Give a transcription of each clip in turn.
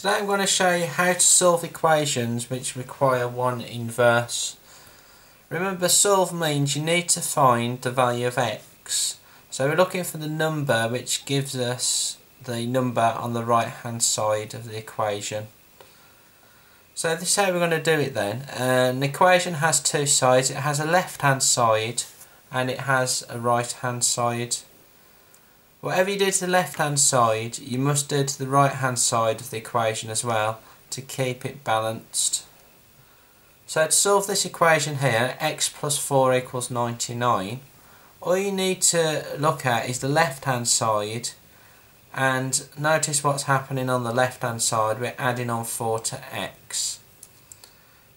Today I'm going to show you how to solve equations which require one inverse. Remember solve means you need to find the value of x. So we're looking for the number which gives us the number on the right hand side of the equation. So this is how we're going to do it then. Uh, an equation has two sides. It has a left hand side and it has a right hand side. Whatever you do to the left hand side, you must do to the right hand side of the equation as well to keep it balanced. So to solve this equation here, x plus 4 equals 99, all you need to look at is the left hand side and notice what's happening on the left hand side, we're adding on 4 to x.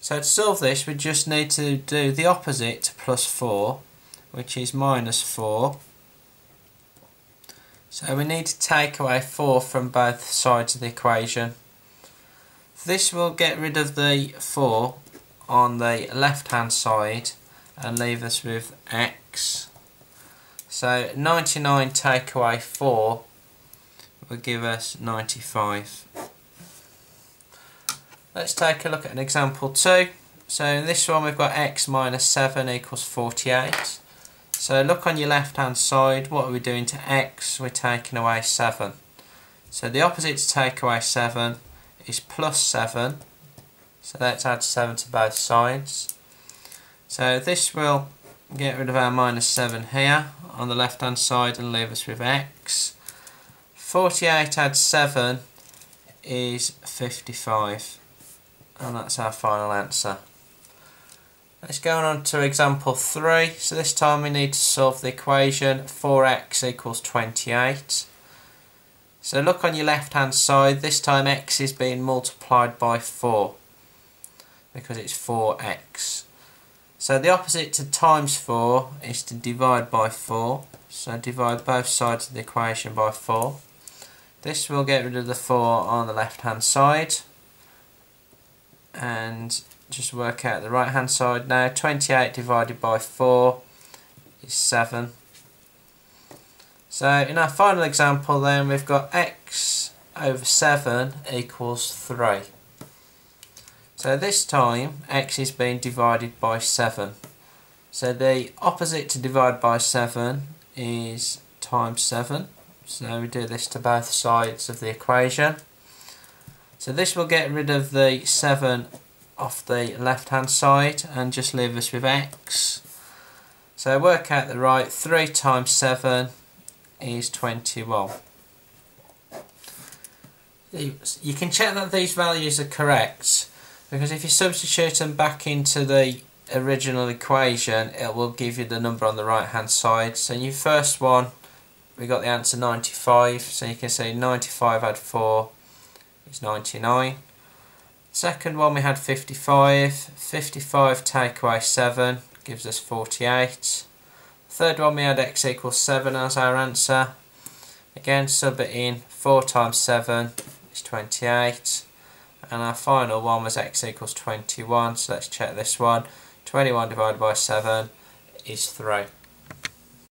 So to solve this we just need to do the opposite to plus 4, which is minus 4 so we need to take away 4 from both sides of the equation. This will get rid of the 4 on the left hand side and leave us with x. So 99 take away 4 will give us 95. Let's take a look at an example 2. So in this one we've got x minus 7 equals 48. So look on your left hand side, what are we doing to x? We're taking away 7. So the opposite to take away 7 is plus 7. So let's add 7 to both sides. So this will get rid of our minus 7 here on the left hand side and leave us with x. 48 add 7 is 55 and that's our final answer. Let's go on to example 3. So this time we need to solve the equation 4x equals 28. So look on your left hand side, this time x is being multiplied by 4 because it's 4x. So the opposite to times 4 is to divide by 4. So divide both sides of the equation by 4. This will get rid of the 4 on the left hand side and just work out the right hand side now. 28 divided by 4 is 7 so in our final example then we've got x over 7 equals 3 so this time x is being divided by 7 so the opposite to divide by 7 is times 7 so we do this to both sides of the equation. So this will get rid of the 7 off the left hand side and just leave us with x. So work out the right, 3 times 7 is 21. You can check that these values are correct because if you substitute them back into the original equation it will give you the number on the right hand side. So your first one we got the answer 95 so you can say 95 add 4 is 99 Second one we had 55. 55 take away 7 gives us 48. Third one we had x equals 7 as our answer. Again sub it in. 4 times 7 is 28. And our final one was x equals 21. So let's check this one. 21 divided by 7 is 3.